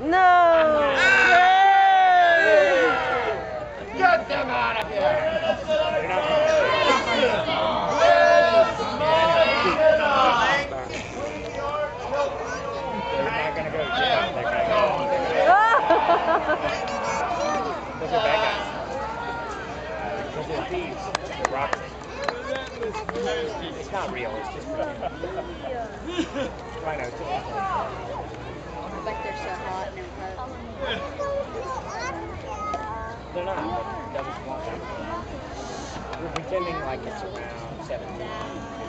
No. Get them out of here! It's not real. It's just just Like they're so hot and they're They're not. But. We're pretending like it's around 17.